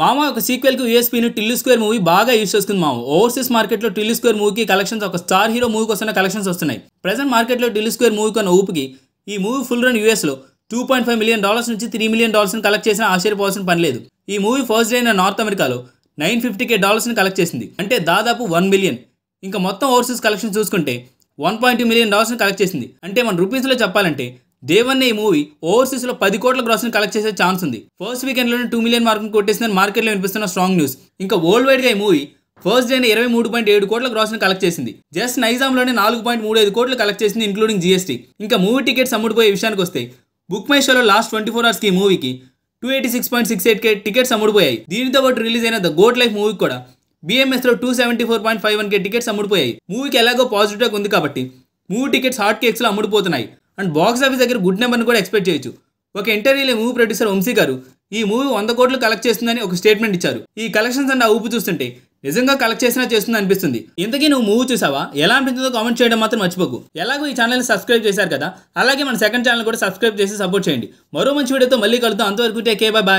మామ ఒక సీక్వెల్కి యూఎస్పీని టిల్లు స్క్వేర్ మూవీ బాగా యూస్ చేసుకుంది మామ. ఓవర్సీస్ మార్కెట్లో టిల్లీ టిల్లు స్క్వేర్ మూవీకి కలెక్షన్స్ ఒక స్టార్ హీరో మూవీకి వస్తున్న కలెక్షన్స్ వస్తున్నాయి. ప్రెసెంట్ మార్కెట్లో టిల్లు స్క్వేర్ మూవీకి ఉన్న ఊపికి ఈ మూవీ ఫుల్ రన్ యూఎస్లో two point five million dollars నుంచి త్రీ మిలియన్ డాలర్స్ కలెక్ట్ చేసిన ఆశ్చర్యపోవాల్సిన పని లేదు. ఈ మూవీ ఫస్ట్ డే అయిన నార్త్ అమెరికాలో నైన్ ఫిఫ్టీ కే డాలర్స్ని కలెక్ట్ చేసింది. అంటే దాదాపు వన్ మిలియన్ ఇంకా మొత్తం ఓవర్సీస్ కలెక్షన్ చూసుకుంటే వన్ పాయింట్ టూ మిలియన్ డాలర్స్ని కలెక్ట్ చేసింది. అంటే మన రూపీస్లో చెప్పాలంటే దేవన్న ఈ మూవీ ఓవర్సీస్లో పది కోట్ల గ్రాస్ని కలెక్ట్ చేసే ఛాన్స్ ఉంది. ఫస్ట్ వీకెండ్లోనే టూ మిలియన్ మార్క్ కొట్టేసిందని మార్కెట్లో వినిపిస్తున్న స్ట్రాంగ్ న్యూస్ ఇంకా వరల్డ్ వైడ్గా ఈ మూవీ ఫస్ట్ డేనే ఇరవై మూడు పాయింట్ ఏడు కోట్ల గ్రాస్ని కలెక్ట్ చేసింది. జస్ట్ నైజాంలోనే నాలుగు పాయింట్ మూడు ఐదు కోట్లు కలెక్ట్ చేసింది ఇంక్లూడింగ్ జీఎస్టీ ఇంకా మూవీ టికెట్స్ అమ్ముడుపోయే విషయానికి వస్తే బుక్ మై షోలో లాస్ట్ ట్వంటీ ఫోర్ అవర్స్కి ఈ మూవీకి two eighty six point six eight K tickets అమ్ముడుపోయాయి. దీనితో పాటు రిలీజ్ అయిన ద గోట్ లైఫ్ మూవీకి కూడా బీఎంఎస్లో two seventy four point five one K tickets అమ్ముడుపోయాయి. మూవీకి ఎలాగో పాజిటివ్ ఉంది కాబట్టి మూవీ టికెట్స్ హాట్ కేక్స్లో అమ్ముడుపోతున్నాయి. అండ్ బాక్స్ ఆఫీస్ దగ్గర గుడ్ నెంబర్ని కూడా ఎక్స్పెక్ట్ చేయొచ్చు. ఒక ఇంటర్వ్యూలో మూవీ ప్రొడ్యూసర్ వంశీ గారు ఈ మూవీ వంద కోట్లు కలెక్ట్ చేస్తుందని ఒక స్టేట్మెంట్ ఇచ్చారు. ఈ కలెక్షన్స్ అండ్ ఊపు చూస్తుంటే నిజంగా కలెక్ట్ చేసినా చేస్తుంది అనిపిస్తుంది. ఇంతకీ నువ్వు మూవీ చూసావా? ఎలా అనిపించిందో కామెంట్ చేయడం మాత్రం మర్చిపోకు. ఎలాగో ఈ ఛానల్ సబ్స్క్రైబ్ చేశారు కదా అలాగే మన సెకండ్ ఛానల్ కూడా సబ్స్క్రైబ్ చేసి సపోర్ట్ చేయండి. మరో మంచి వీడియోతో మళ్ళీ కలుద్దాం. అంతవరకు టేకే బాయ్ బాయ్